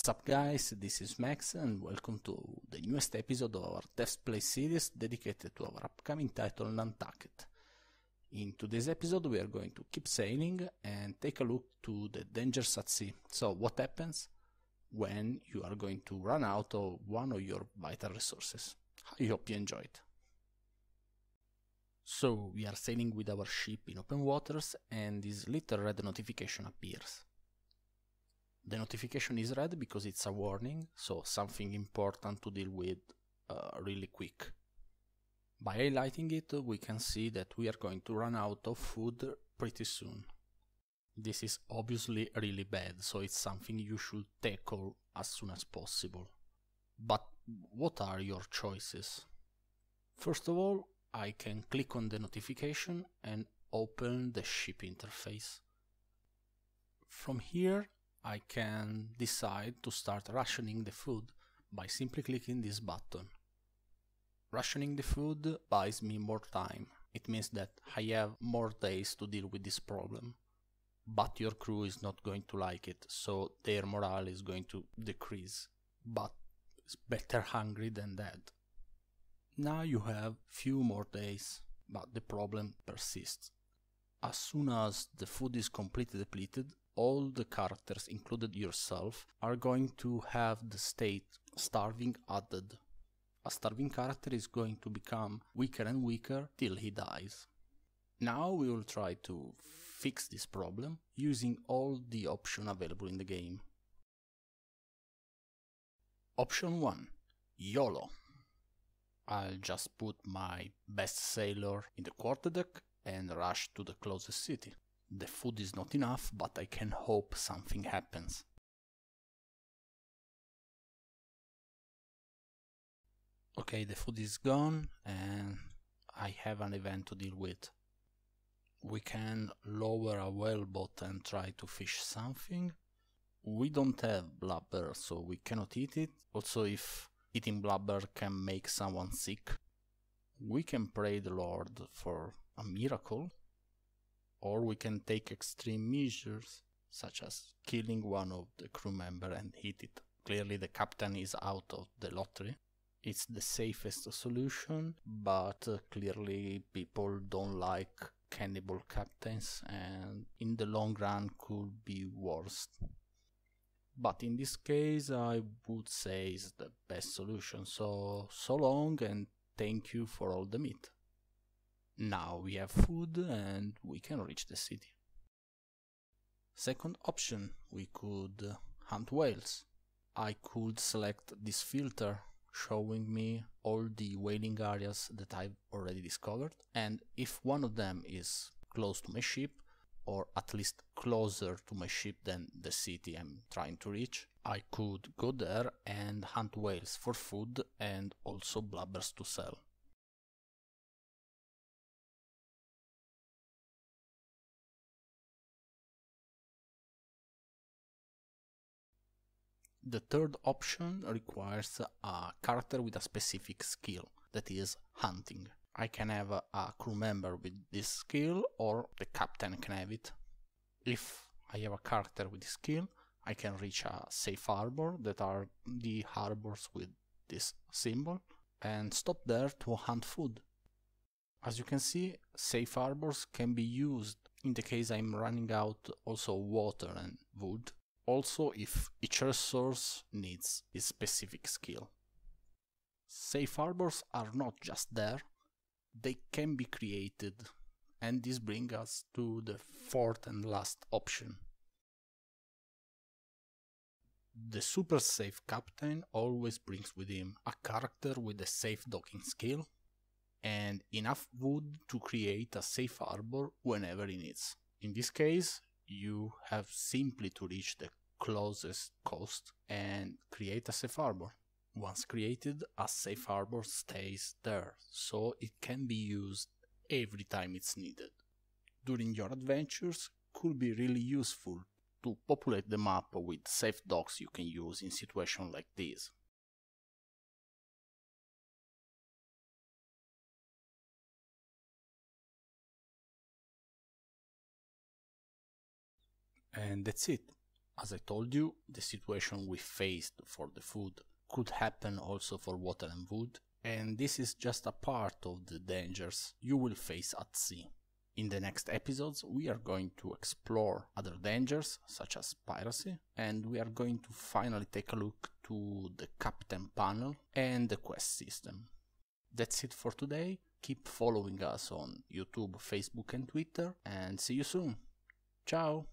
What's up guys, this is Max and welcome to the newest episode of our Devs Play series dedicated to our upcoming title Nantucket. In today's episode we are going to keep sailing and take a look to the dangers at sea. So what happens when you are going to run out of one of your vital resources. I hope you enjoyed. So we are sailing with our ship in open waters and this little red notification appears. The notification is red because it's a warning, so something important to deal with uh, really quick. By highlighting it, we can see that we are going to run out of food pretty soon. This is obviously really bad, so it's something you should tackle as soon as possible. But what are your choices? First of all, I can click on the notification and open the ship interface. From here, I can decide to start rationing the food by simply clicking this button. Rationing the food buys me more time. It means that I have more days to deal with this problem. But your crew is not going to like it, so their morale is going to decrease. But it's better hungry than dead. Now you have few more days, but the problem persists. As soon as the food is completely depleted, all the characters, included yourself, are going to have the state starving added. A starving character is going to become weaker and weaker till he dies. Now we will try to fix this problem using all the options available in the game. Option 1 YOLO. I'll just put my best sailor in the quarterdeck and rush to the closest city. The food is not enough, but I can hope something happens. Okay, the food is gone and I have an event to deal with. We can lower a whaleboat and try to fish something. We don't have blubber, so we cannot eat it. Also, if eating blubber can make someone sick, we can pray the Lord for a miracle or we can take extreme measures such as killing one of the crew member and hit it. Clearly the captain is out of the lottery. It's the safest solution, but uh, clearly people don't like cannibal captains and in the long run could be worse. But in this case I would say is the best solution. So so long and thank you for all the meat. Now we have food and we can reach the city. Second option, we could hunt whales. I could select this filter showing me all the whaling areas that I've already discovered and if one of them is close to my ship or at least closer to my ship than the city I'm trying to reach, I could go there and hunt whales for food and also blubbers to sell. The third option requires a character with a specific skill, that is hunting. I can have a, crew member with this skill or the captain can have it. If I have a character with this skill, I can reach a safe harbor that are the harbors with this symbol and stop there to hunt food. As you can see, safe harbors can be used in the case I'm running out also water and wood also if each resource needs a specific skill. Safe harbors are not just there, they can be created and this brings us to the fourth and last option. The super safe captain always brings with him a character with a safe docking skill and enough wood to create a safe harbor whenever he needs. In this case, you have simply to reach the closest coast and create a safe harbor. Once created, a safe harbor stays there, so it can be used every time it's needed. During your adventures, could be really useful to populate the map with safe docks you can use in situations like this. And that's it. As I told you, the situation we faced for the food could happen also for water and wood, and this is just a part of the dangers you will face at sea. In the next episodes, we are going to explore other dangers, such as piracy, and we are going to finally take a look to the captain panel and the quest system. That's it for today. Keep following us on YouTube, Facebook, and Twitter, and see you soon. Ciao!